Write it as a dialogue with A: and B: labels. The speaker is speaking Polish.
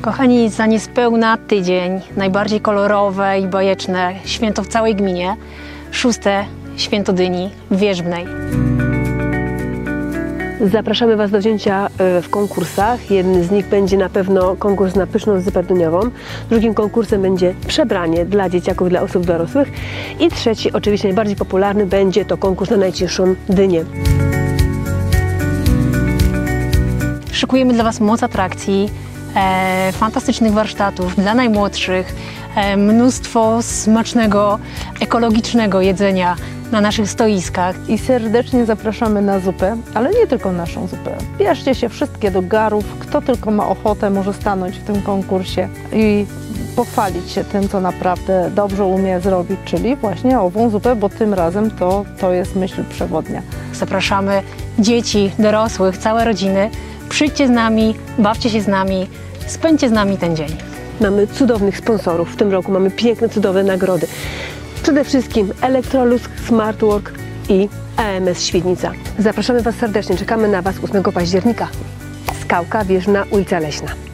A: Kochani, za niespełna tydzień najbardziej kolorowe i bajeczne święto w całej gminie, szóste święto dyni Wierzbnej.
B: Zapraszamy Was do wzięcia e, w konkursach. Jednym z nich będzie na pewno konkurs na pyszną zupę duniową. Drugim konkursem będzie przebranie dla dzieciaków, dla osób dorosłych. I trzeci, oczywiście najbardziej popularny, będzie to konkurs na najciszą dynię.
A: Szykujemy dla Was moc atrakcji, fantastycznych warsztatów dla najmłodszych, e, mnóstwo smacznego, ekologicznego jedzenia na naszych stoiskach.
C: i serdecznie zapraszamy na zupę, ale nie tylko naszą zupę. Bierzcie się wszystkie do garów, kto tylko ma ochotę może stanąć w tym konkursie i pochwalić się tym, co naprawdę dobrze umie zrobić, czyli właśnie ową zupę, bo tym razem to, to jest myśl przewodnia.
A: Zapraszamy dzieci, dorosłych, całe rodziny. Przyjdźcie z nami, bawcie się z nami, spędźcie z nami ten dzień.
B: Mamy cudownych sponsorów. W tym roku mamy piękne, cudowne nagrody. Przede wszystkim Electrolux, Smartwork i AMS Świdnica. Zapraszamy Was serdecznie. Czekamy na Was 8 października. Skałka Wieżna, ulica Leśna.